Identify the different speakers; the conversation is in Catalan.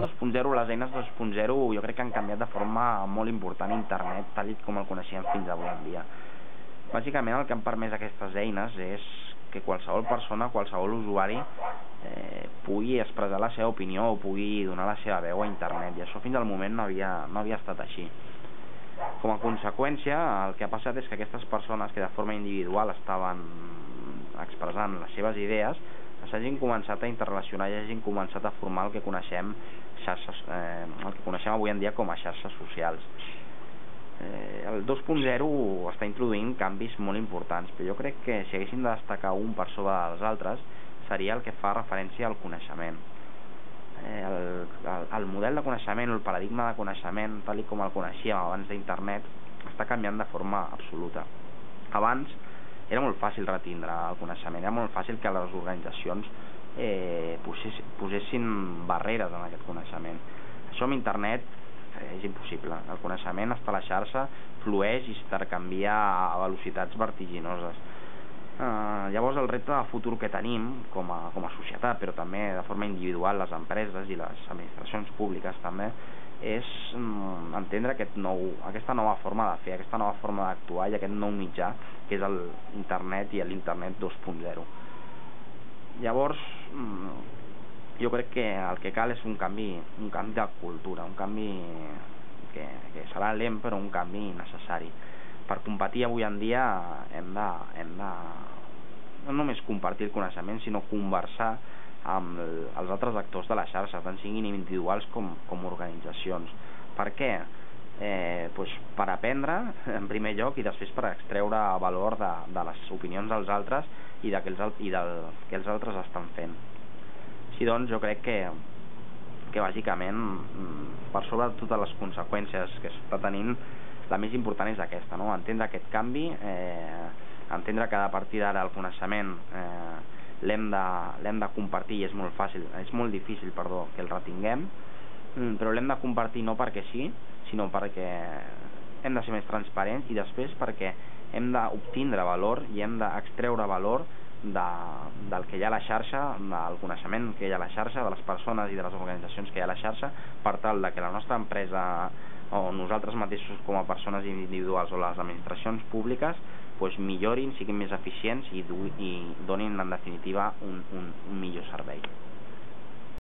Speaker 1: 2.0, les eines 2.0 jo crec que han canviat de forma molt important internet tal com el coneixíem fins avui en dia. Bàsicament el que han permès aquestes eines és que qualsevol persona, qualsevol usuari eh, pugui expressar la seva opinió o pugui donar la seva veu a internet i això fins al moment no havia, no havia estat així. Com a conseqüència, el que ha passat és que aquestes persones que de forma individual estaven expressant les seves idees s'hagin començat a interrelacionar i hagin començat a formar el que coneixem xarxes, eh, el que coneixem avui en dia com a xarxes socials. Eh, el 2.0 està introduint canvis molt importants, però jo crec que si haguéssim de destacar un per sobre dels altres seria el que fa referència al coneixement. Eh, el, el, el model de coneixement, el paradigma de coneixement, tal com el coneixíem abans d'internet, està canviant de forma absoluta. Abans, era molt fàcil retindre el coneixement, era molt fàcil que les organitzacions eh, posessin, posessin barreres en aquest coneixement. Això amb internet eh, és impossible. El coneixement està a la xarxa, flueix i s'intercanvia a velocitats vertiginoses. Eh, llavors el repte de futur que tenim com a, com a societat, però també de forma individual les empreses i les administracions públiques també, és mm, entendre aquest nou, aquesta nova forma de fer, aquesta nova forma d'actuar i aquest nou mitjà que és l'internet i l'internet 2.0. Llavors, mm, jo crec que el que cal és un canvi, un canvi de cultura, un canvi que, que serà lent però un canvi necessari. Per competir avui en dia hem de, hem de no només compartir el coneixement, sinó conversar amb els altres actors de la xarxa, tant siguin individuals com, com organitzacions. Per què? Eh, pues per aprendre, en primer lloc, i després per extreure valor de, de les opinions dels altres i, de que els, i del que els altres estan fent. Així doncs, jo crec que, que bàsicament, mm, per sobre de totes les conseqüències que està tenint, la més important és aquesta, no? entendre aquest canvi, eh, entendre que a partir d'ara el coneixement eh, l'hem de, de compartir i és molt fàcil, és molt difícil, perdó, que el retinguem, mm, però l'hem de compartir no perquè sí, sinó perquè hem de ser més transparents i després perquè hem d'obtindre valor i hem d'extreure valor de, del que hi ha a la xarxa, del coneixement que hi ha a la xarxa, de les persones i de les organitzacions que hi ha a la xarxa, per tal de que la nostra empresa o nosaltres mateixos com a persones individuals o les administracions públiques pues, millorin, siguin més eficients i, i donin en definitiva un, un, un millor servei.